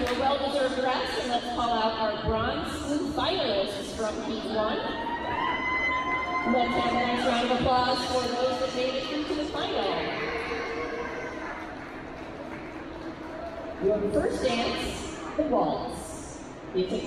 a well-deserved rest, and let's call out our bronze blue finalists from Heat 1. Let's have a nice round of applause for those that made it through to the final. Your first dance, the waltz. You take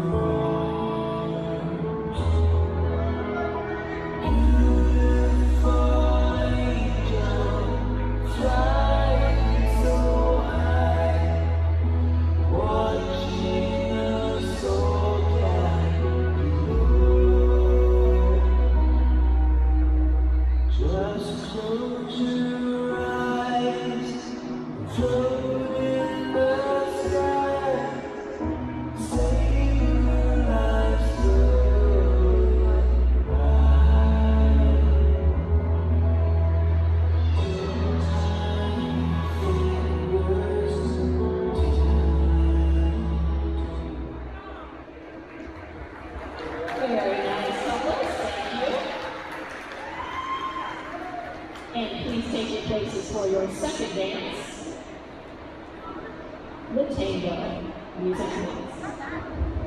Just close your eyes, for your second dance. The tango. Music please.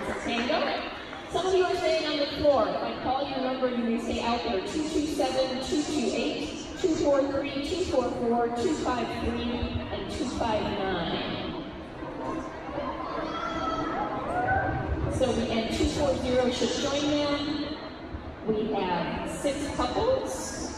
For the waltz and tango. Some of you are staying on the floor. If I call your number, you may stay out there. 227-228, 243-244, 253, and 259. So we and 240 should join them. We have six couples.